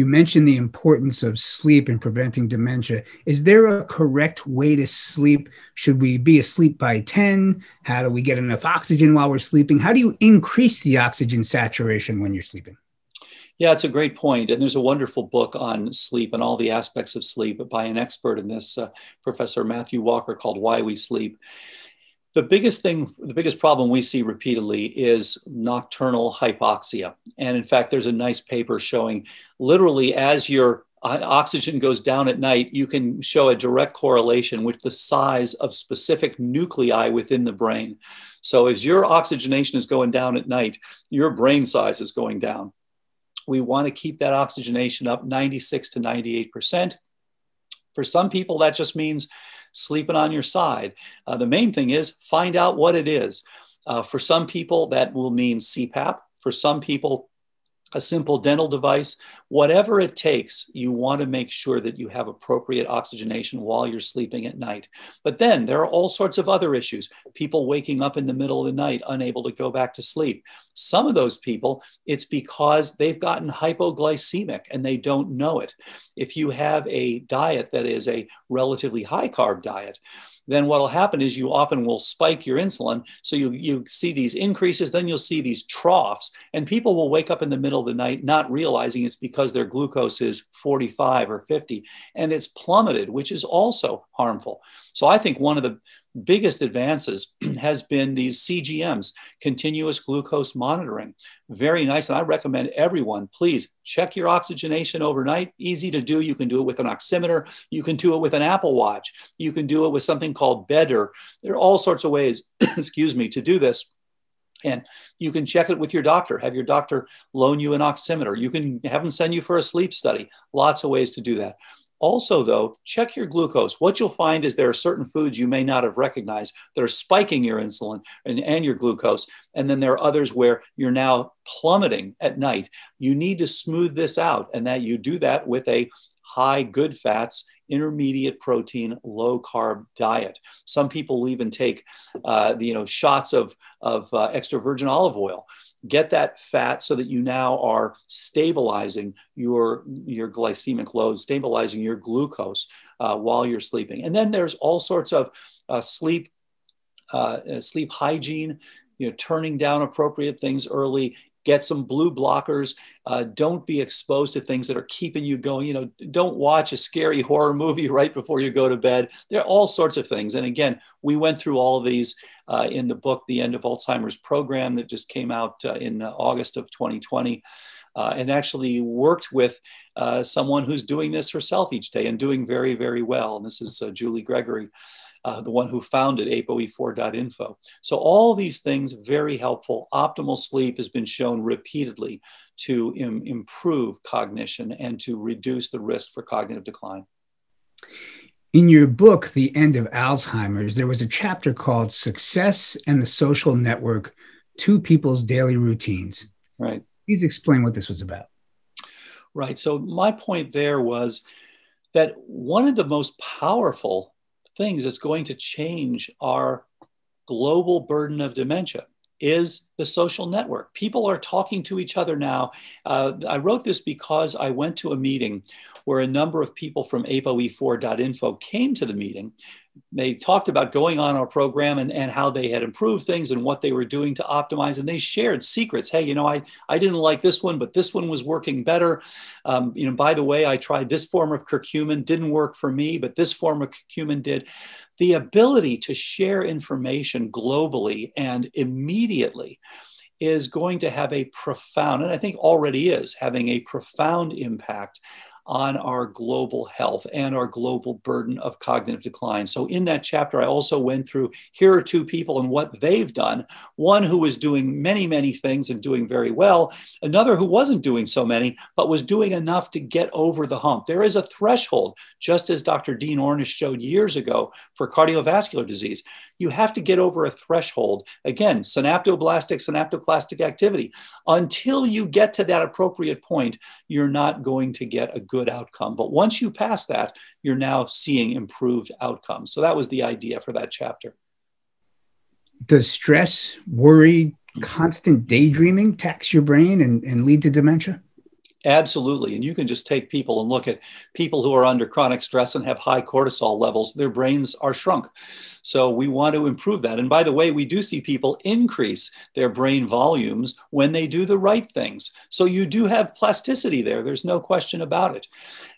You mentioned the importance of sleep in preventing dementia. Is there a correct way to sleep? Should we be asleep by 10? How do we get enough oxygen while we're sleeping? How do you increase the oxygen saturation when you're sleeping? Yeah, it's a great point. And there's a wonderful book on sleep and all the aspects of sleep by an expert in this, uh, Professor Matthew Walker, called Why We Sleep. The biggest thing, the biggest problem we see repeatedly is nocturnal hypoxia. And in fact, there's a nice paper showing literally as your oxygen goes down at night, you can show a direct correlation with the size of specific nuclei within the brain. So as your oxygenation is going down at night, your brain size is going down. We want to keep that oxygenation up 96 to 98%. For some people, that just means sleeping on your side. Uh, the main thing is find out what it is. Uh, for some people, that will mean CPAP. For some people, a simple dental device, whatever it takes, you want to make sure that you have appropriate oxygenation while you're sleeping at night. But then there are all sorts of other issues. People waking up in the middle of the night, unable to go back to sleep. Some of those people, it's because they've gotten hypoglycemic and they don't know it. If you have a diet that is a relatively high carb diet, then what will happen is you often will spike your insulin. So you, you see these increases, then you'll see these troughs, and people will wake up in the middle of the night not realizing it's because their glucose is 45 or 50 and it's plummeted, which is also harmful. So I think one of the biggest advances has been these CGMs, continuous glucose monitoring. Very nice. And I recommend everyone, please check your oxygenation overnight. Easy to do. You can do it with an oximeter. You can do it with an Apple Watch. You can do it with something called Beddr. There are all sorts of ways, excuse me, to do this. And you can check it with your doctor. Have your doctor loan you an oximeter. You can have them send you for a sleep study. Lots of ways to do that. Also, though, check your glucose. What you'll find is there are certain foods you may not have recognized that are spiking your insulin and, and your glucose. And then there are others where you're now plummeting at night. You need to smooth this out, and that you do that with a high good fats intermediate protein, low carb diet. Some people even take, uh, the, you know, shots of, of uh, extra virgin olive oil get that fat so that you now are stabilizing your, your glycemic load, stabilizing your glucose uh, while you're sleeping. And then there's all sorts of uh, sleep, uh, uh, sleep hygiene, you know, turning down appropriate things early, get some blue blockers uh, don't be exposed to things that are keeping you going you know don't watch a scary horror movie right before you go to bed there are all sorts of things and again we went through all of these uh, in the book, The End of Alzheimer's Program, that just came out uh, in uh, August of 2020. Uh, and actually worked with uh, someone who's doing this herself each day and doing very, very well. And this is Julie Gregory, Uh, the one who founded ApoE4.info. So, all these things very helpful. Optimal sleep has been shown repeatedly to Im- improve cognition and to reduce the risk for cognitive decline. In your book, The End of Alzheimer's, there was a chapter called Success and the Social Network Two People's Daily Routines. Right. Please explain what this was about. Right. So, my point there was that one of the most powerful things that's going to change our global burden of dementia is the social network. People are talking to each other now. Uh, I wrote this because I went to a meeting where a number of people from ApoE4.info came to the meeting. They talked about going on our program and, and how they had improved things and what they were doing to optimize. And they shared secrets. Hey, you know, I, I didn't like this one, but this one was working better. Um, you know, by the way, I tried this form of curcumin, didn't work for me, but this form of curcumin did. The ability to share information globally and immediately is going to have a profound, and I think already is having a profound impact on our global health and our global burden of cognitive decline. So, in that chapter, I also went through here are two people and what they've done one who was doing many, many things and doing very well, another who wasn't doing so many, but was doing enough to get over the hump. There is a threshold, just as Dr. Dean Ornish showed years ago for cardiovascular disease. You have to get over a threshold. Again, synaptoblastic, synaptoclastic activity. Until you get to that appropriate point, you're not going to get a good good outcome. But once you pass that, you're now seeing improved outcomes. So that was the idea for that chapter. Does stress, worry, mm-hmm. constant daydreaming tax your brain and, and lead to dementia? Absolutely. And you can just take people and look at people who are under chronic stress and have high cortisol levels, their brains are shrunk. So we want to improve that. And by the way, we do see people increase their brain volumes when they do the right things. So you do have plasticity there. There's no question about it.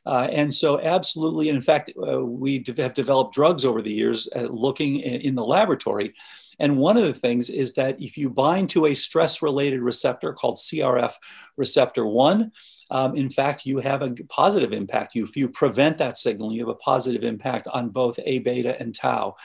Uh, and so, absolutely. And in fact, uh, we have developed drugs over the years uh, looking in the laboratory and one of the things is that if you bind to a stress related receptor called CRF receptor 1, um, in fact, you have a positive impact. You, if you prevent that signal, you have a positive impact on both A beta and tau.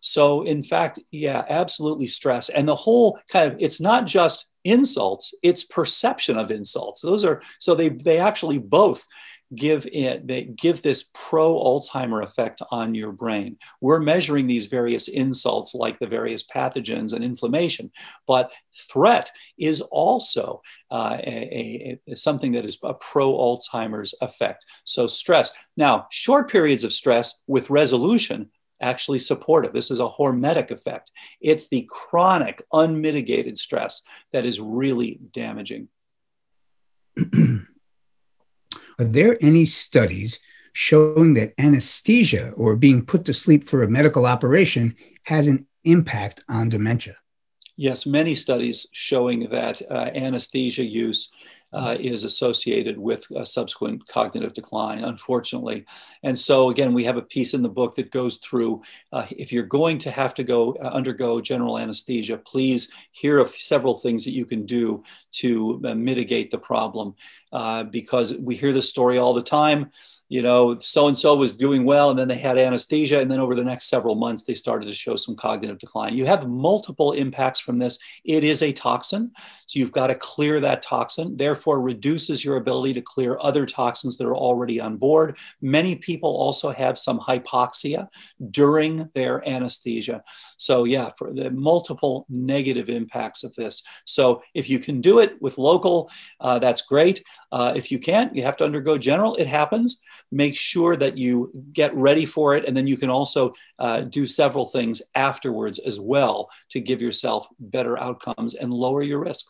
So, in fact, yeah, absolutely stress. And the whole kind of, it's not just insults, it's perception of insults. Those are, so they, they actually both give it they give this pro alzheimer effect on your brain we're measuring these various insults like the various pathogens and inflammation but threat is also uh, a, a, something that is a pro alzheimer's effect so stress now short periods of stress with resolution actually supportive. This is a hormetic effect. It's the chronic, unmitigated stress that is really damaging. Are there any studies showing that anesthesia or being put to sleep for a medical operation has an impact on dementia? Yes, many studies showing that uh, anesthesia use uh, is associated with subsequent cognitive decline, unfortunately. And so, again, we have a piece in the book that goes through uh, if you're going to have to go uh, undergo general anesthesia, please hear of several things that you can do to uh, mitigate the problem. Because we hear this story all the time you know, so and so was doing well, and then they had anesthesia, and then over the next several months, they started to show some cognitive decline. You have multiple impacts from this. It is a toxin, so you've got to clear that toxin, therefore, reduces your ability to clear other toxins that are already on board. Many people also have some hypoxia during their anesthesia. So, yeah, for the multiple negative impacts of this. So, if you can do it with local, uh, that's great. Uh, if you can't, you have to undergo general. It happens. Make sure that you get ready for it. And then you can also uh, do several things afterwards as well to give yourself better outcomes and lower your risk.